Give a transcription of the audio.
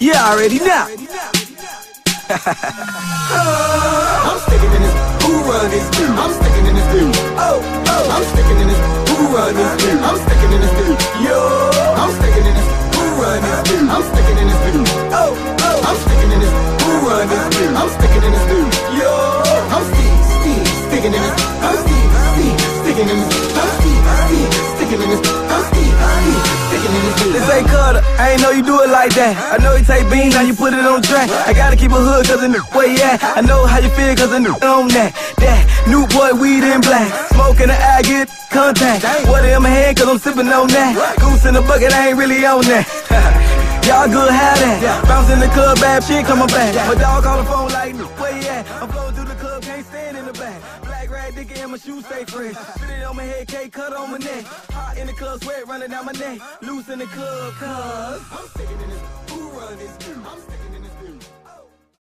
You already know. I'm sticking in this. Who run this? I'm sticking in this dude. Oh, oh. I'm sticking in this. Who run this dude? I'm sticking in this dude. Yo, I'm sticking in this. Who run this dude? I'm sticking in this dude. Oh, oh. I'm sticking in this. Who run this dude? I'm sticking in this dude. Yo, I'm Steve, Steve, sticking in this. I'm Steve, Steve, sticking in this. I'm Steve, Steve, in this. In ain't Cutter, I ain't know you do it like that. I know you take beans, now you put it on track. I gotta keep a hood, cause in the way at. I know how you feel, cause the new on that. That new boy weed in black. Smoke in the eye, get contact. Water in my hand, cause I'm sipping on that. Goose in the bucket, I ain't really on that. Y'all good, have that. Bounce in the club, bad shit coming back. My dog call the phone like, where you at? I'm flowing through the club, can't stand in the back. Rag dick and my shoes stay fresh. Spit it on my head, cake cut on my neck. Hot in the club, sweat running down my neck. Loose in the club, cuz.